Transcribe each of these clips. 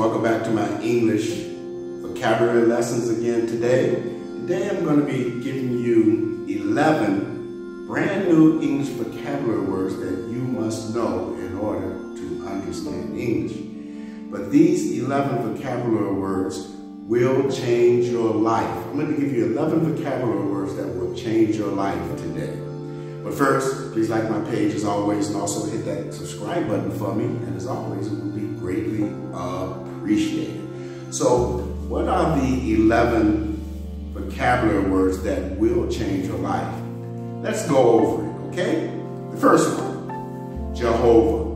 welcome back to my English vocabulary lessons again today. Today I'm going to be giving you 11 brand new English vocabulary words that you must know in order to understand English. But these 11 vocabulary words will change your life. I'm going to give you 11 vocabulary words that will change your life today. But first, please like my page as always and also hit that subscribe button for me. And as always, it will be greatly appreciated. So, what are the 11 vocabulary words that will change your life? Let's go over it, okay? The first one, Jehovah.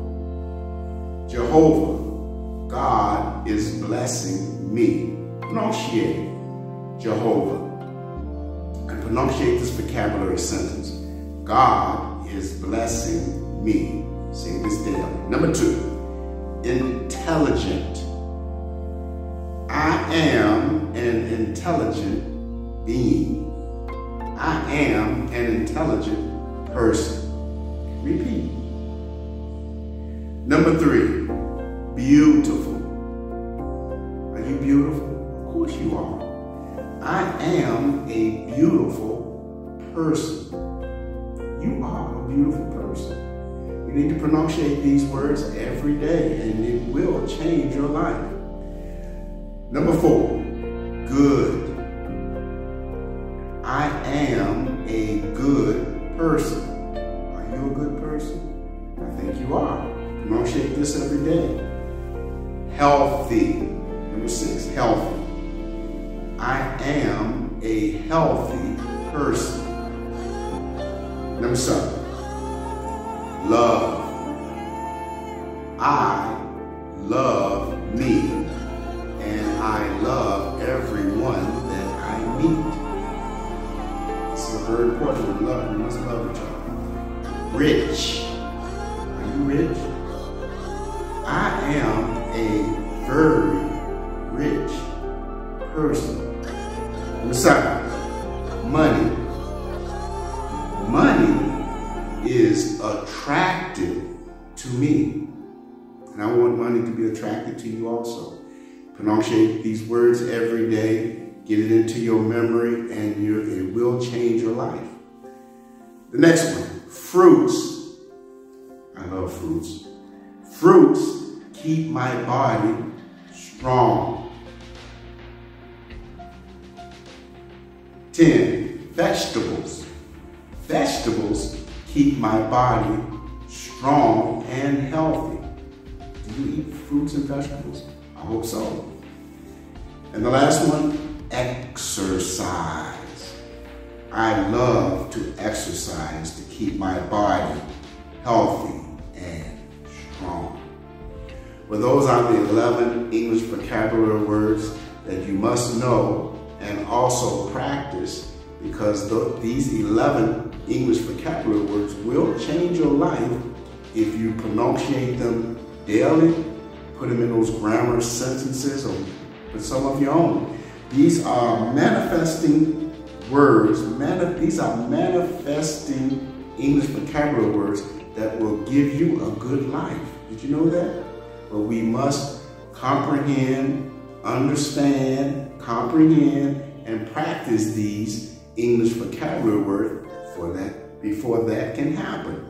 Jehovah, God is blessing me. Pronunciate Jehovah. And pronunciate this vocabulary sentence. God is blessing me. Say this daily. Number two, intelligent. I am an intelligent being. I am an intelligent person. Repeat. Number three, beautiful. Are you beautiful? Of course you are. I am a beautiful person. You are a beautiful person. You need to pronunciate these words every day and it will change your life. Number four, good. I am a good person. Are you a good person? I think you are. Pronunciate this every day. Healthy. Number six, healthy. I am a healthy person. Number seven, love. I love me, and I love everyone that I meet. This is very important. We love, we must love each other. Rich. Are you rich? I am a very rich person. Number is attractive to me. And I want money to be attractive to you also. Pronunciate these words every day, get it into your memory, and you, it will change your life. The next one, fruits. I love fruits. Fruits keep my body strong. 10. Vegetables. Vegetables keep my body strong and healthy. Do you eat fruits and vegetables? I hope so. And the last one, exercise. I love to exercise to keep my body healthy and strong. Well, those are the 11 English vocabulary words that you must know and also practice because th these 11 English vocabulary words will change your life if you pronunciate them daily, put them in those grammar sentences or put some of your own. These are manifesting words, these are manifesting English vocabulary words that will give you a good life. Did you know that? But we must comprehend, understand, comprehend, and practice these English vocabulary word for that before that can happen.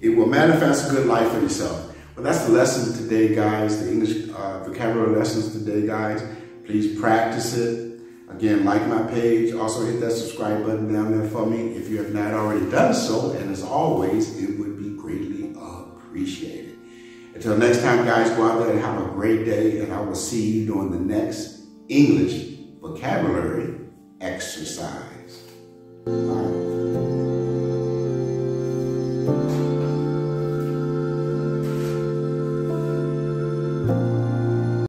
It will manifest a good life for yourself. Well, that's the lesson today, guys, the English uh, vocabulary lessons today, guys. Please practice it. Again, like my page. Also hit that subscribe button down there for me if you have not already done so. And as always, it would be greatly appreciated. Until next time, guys, go out there and have a great day. And I will see you during the next English vocabulary exercise.